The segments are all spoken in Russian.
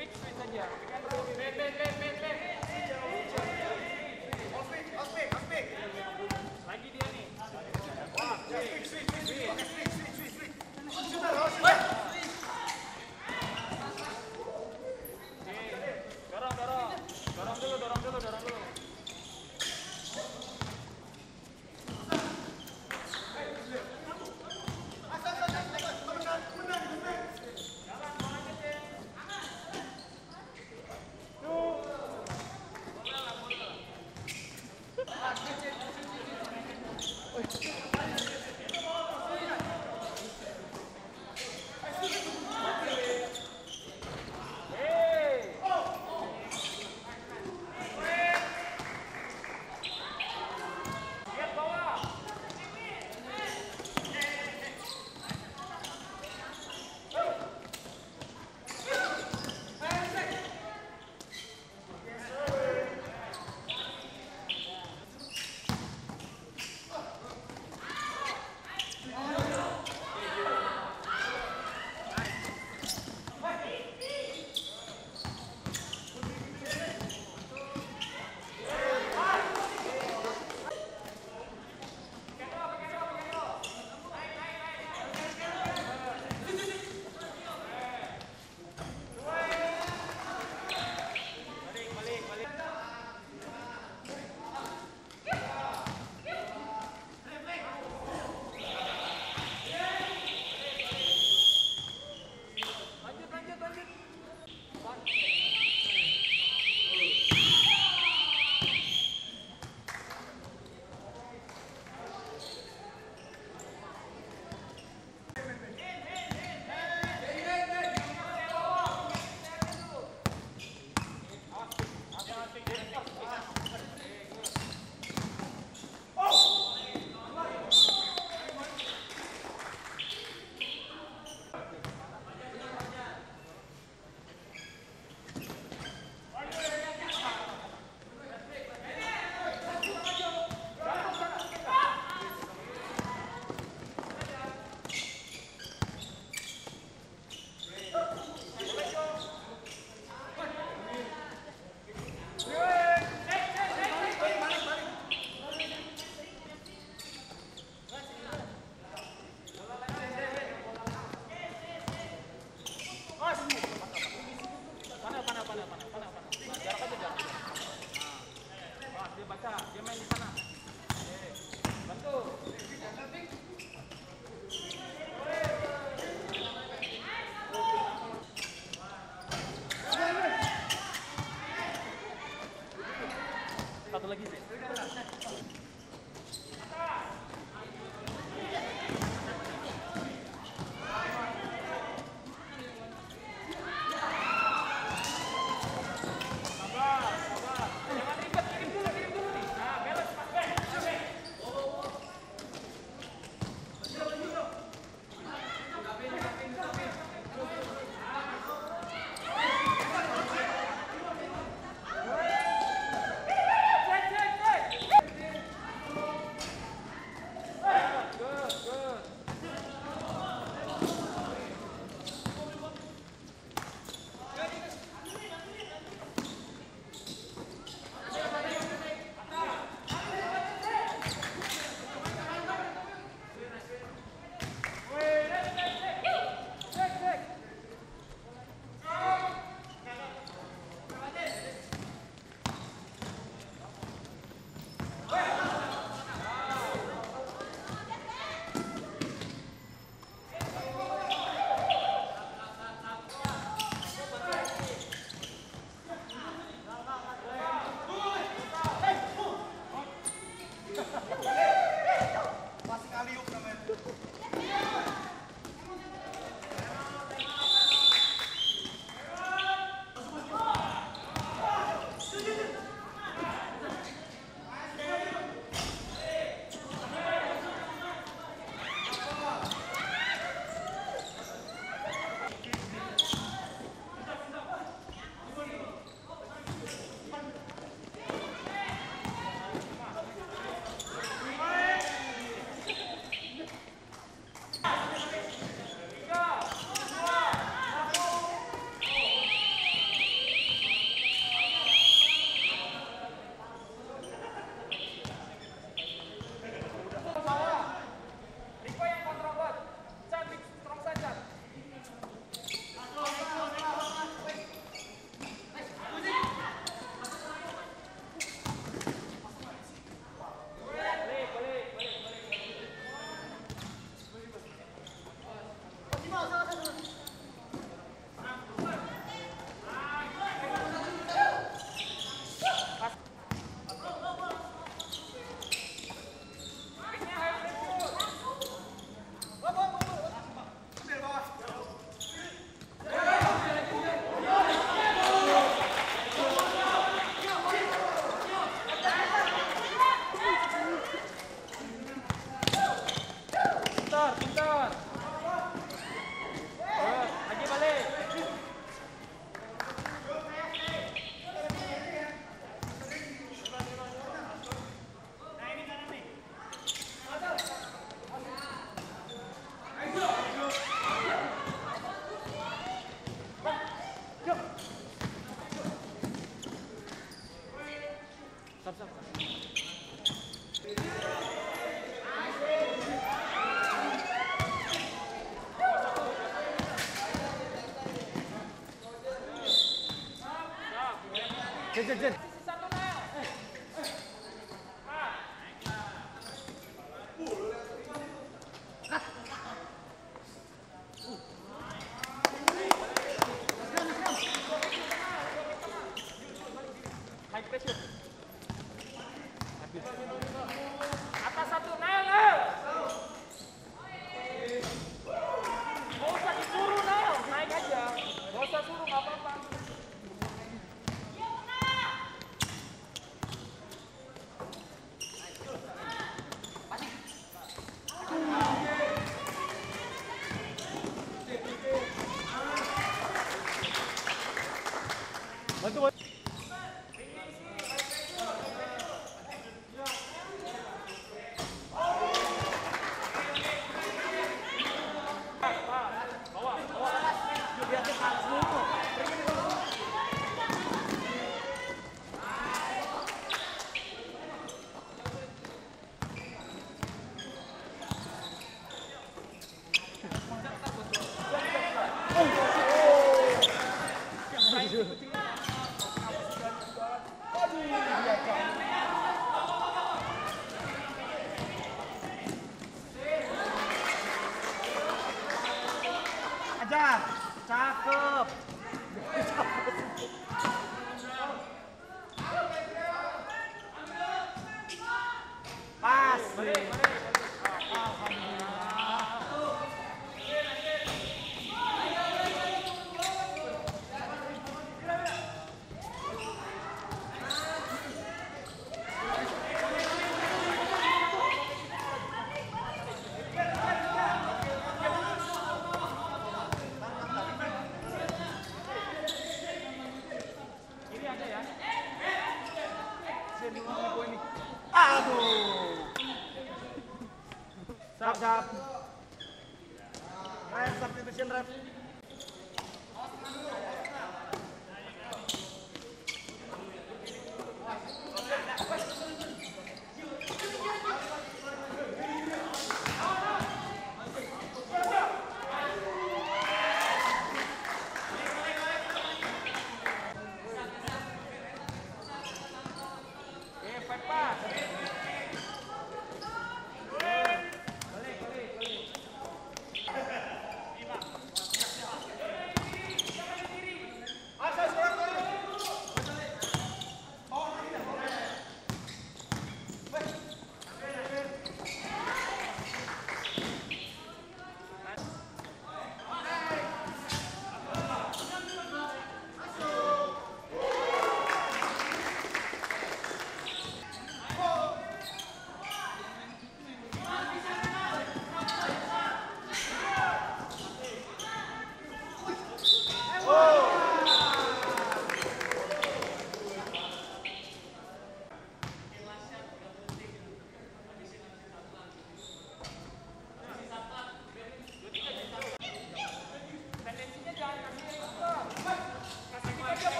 Ven, ven, ven, ven.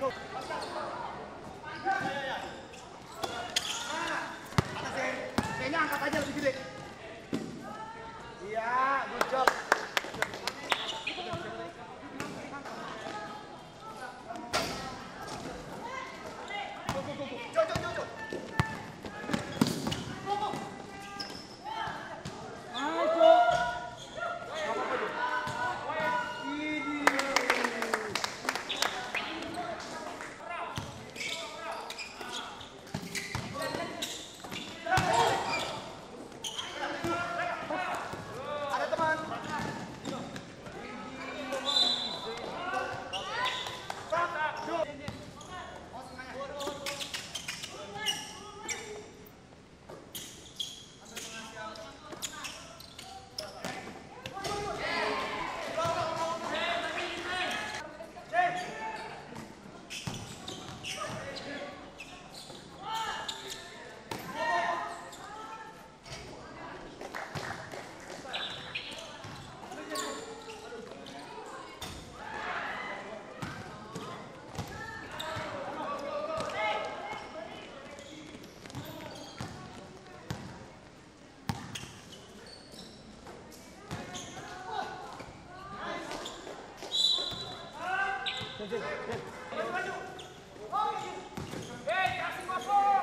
Go. Эй, я сумасшедший!